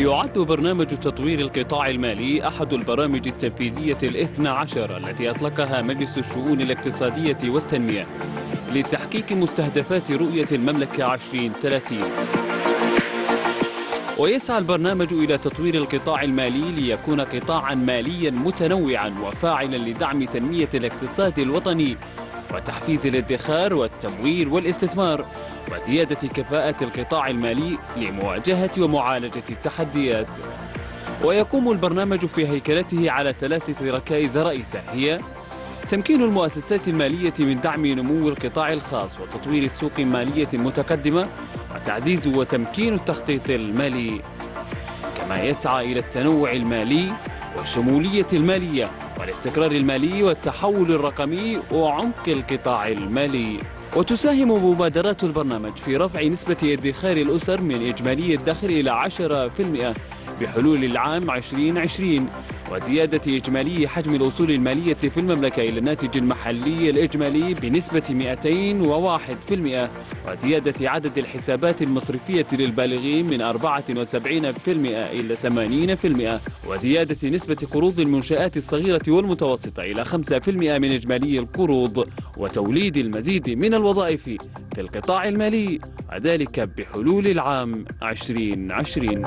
يعد برنامج تطوير القطاع المالي أحد البرامج التنفيذية الاثنى عشر التي أطلقها مجلس الشؤون الاقتصادية والتنمية لتحقيق مستهدفات رؤية المملكة 2030 ويسعى البرنامج إلى تطوير القطاع المالي ليكون قطاعا ماليا متنوعا وفاعلا لدعم تنمية الاقتصاد الوطني وتحفيز الادخار والتمويل والاستثمار وزيادة كفاءة القطاع المالي لمواجهة ومعالجة التحديات. ويقوم البرنامج في هيكلته على ثلاثة ركائز رئيسة هي تمكين المؤسسات المالية من دعم نمو القطاع الخاص وتطوير السوق المالية المتقدمة وتعزيز وتمكين التخطيط المالي. كما يسعى إلى التنوع المالي والشمولية المالية والاستقرار المالي والتحول الرقمي وعمق القطاع المالي. وتساهم مبادرات البرنامج في رفع نسبة ادخار الأسر من إجمالي الدخل إلى 10% بحلول العام 2020 وزيادة إجمالي حجم الأصول المالية في المملكة إلى الناتج المحلي الإجمالي بنسبة 201% وزيادة عدد الحسابات المصرفية للبالغين من 74% إلى 80% وزيادة نسبة قروض المنشآت الصغيرة والمتوسطة إلى 5% من إجمالي القروض وتوليد المزيد من الوظائف في القطاع المالي وذلك بحلول العام 2020